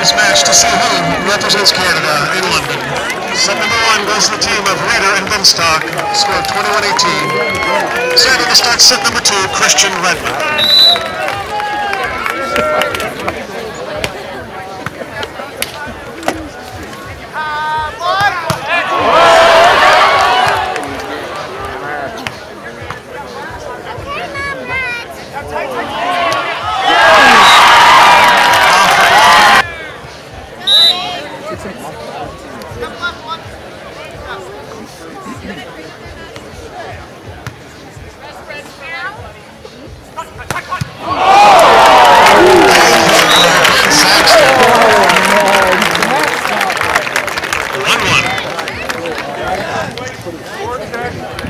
this match to see who represents Canada in London. Set number one goes to the team of Reader and Binstock, score 21-18. Sandy to start set number two, Christian Redmann. They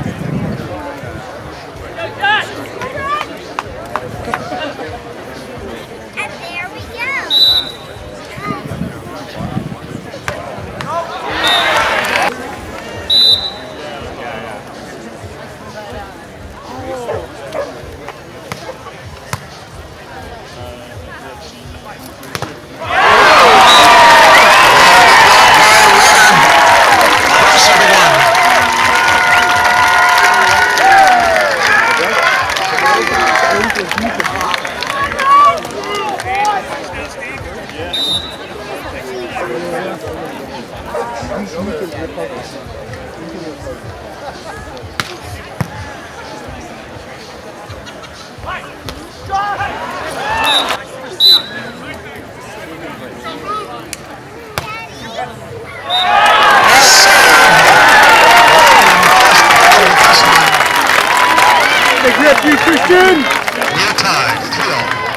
grip you, Christian! We're tied, three all.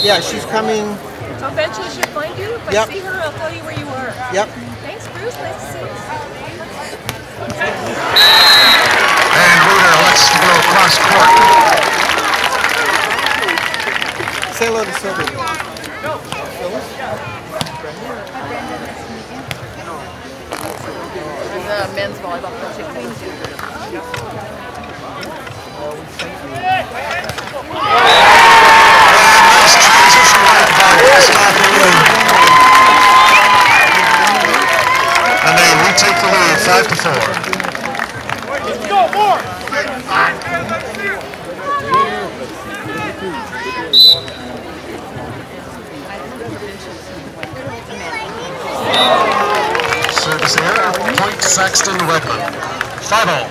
Yeah, she's coming. Eventually she'll find you. If Yep. I see her, I'll tell you where you are. Yep. Thanks, Bruce. Nice to see you. And Reader elects to go across court. Say hello to Sylvia. There's men's volleyball coach. And they retake the lead, five to four. Service error, point Saxton Redmann. All.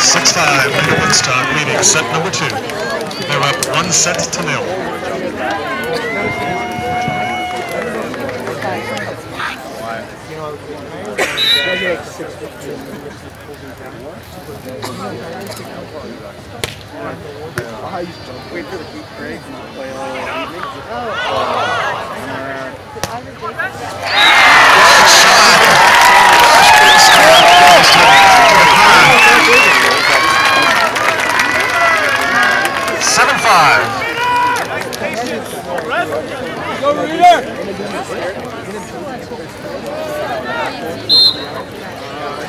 Six five, Reader Binstock leading set number two. They're up one set to nil. Seven five. Go, Reader!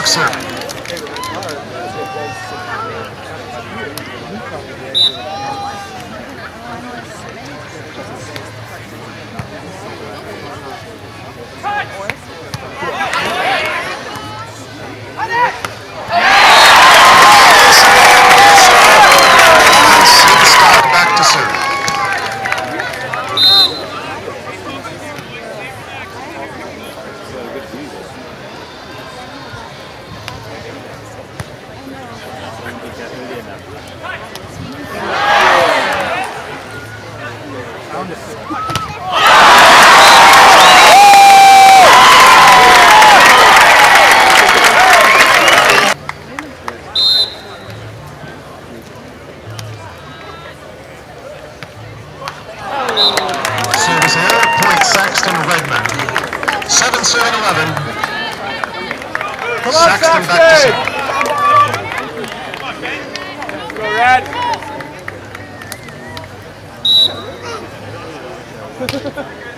Binstock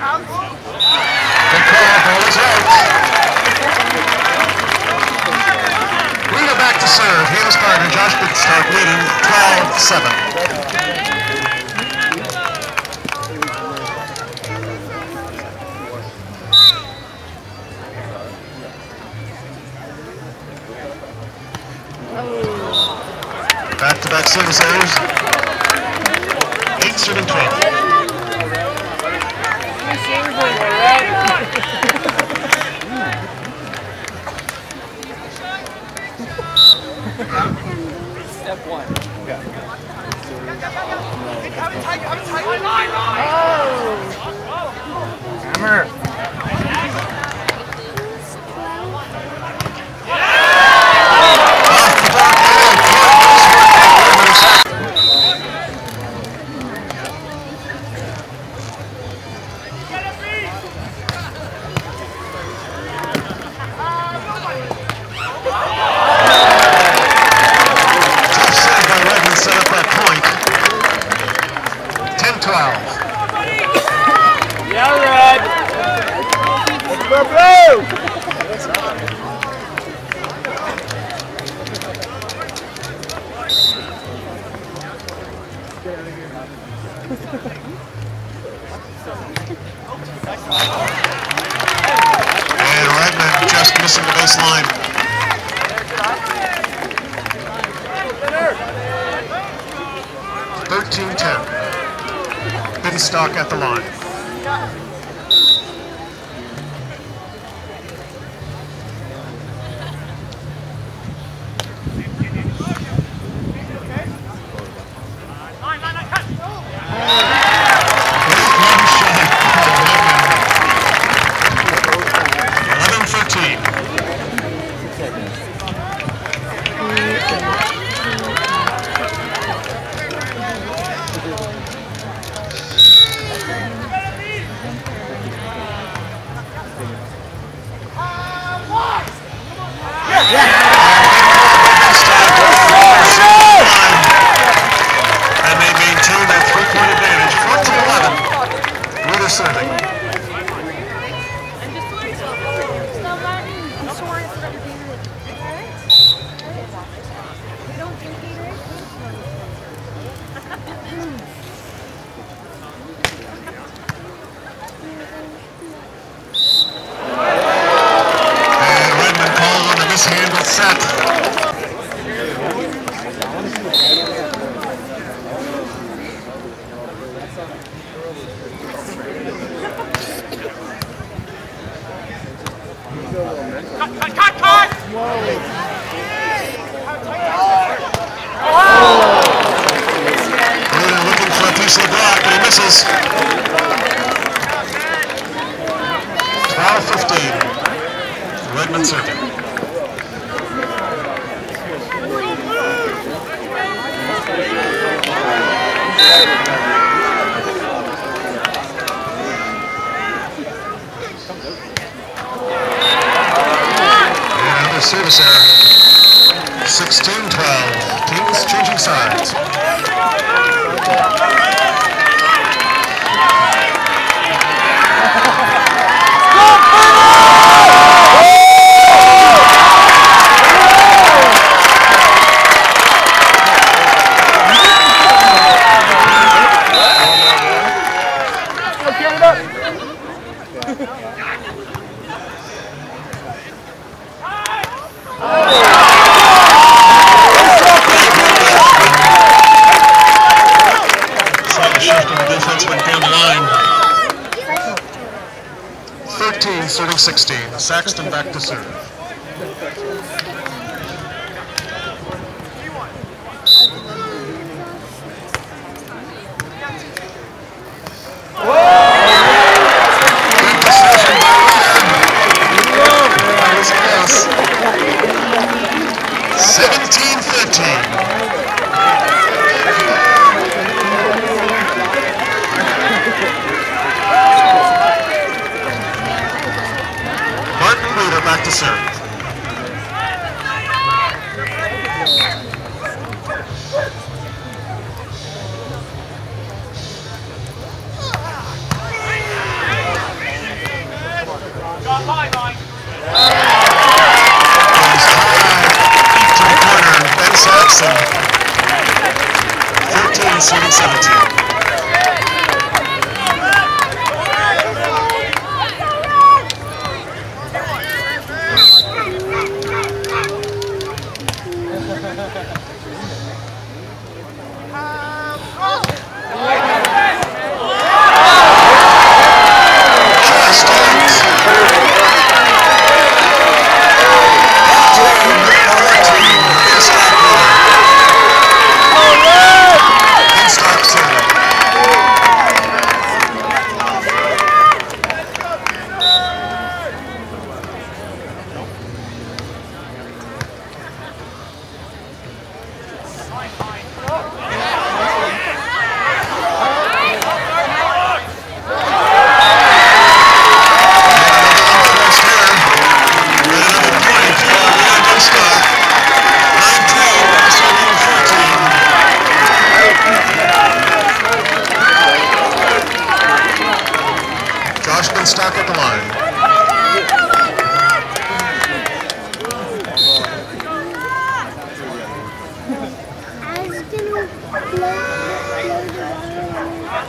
Reader back to serve. Hales Carter, Josh Binstock leading 12 7. Back to back service errors. 8 serving 12. Step one. Oh. Hammer. And Redmann just missing the baseline. Thirteen ten. Binstock at the line. He 12-15. Redmann serving. Saxton back to serve. Seventeen. Bye, Mike. Corner, Ben Saxton, 13 17.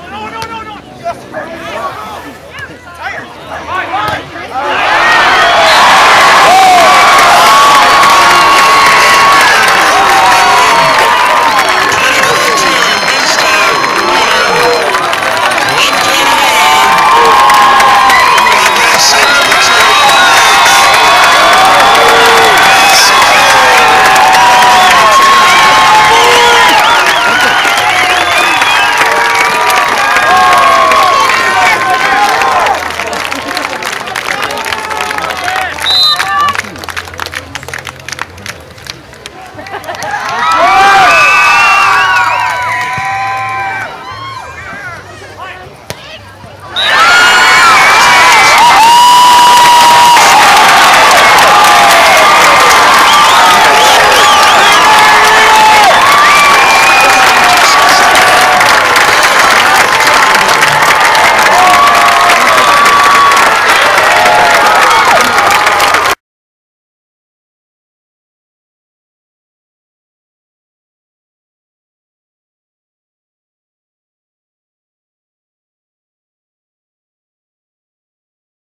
No, no, no, no! Tire!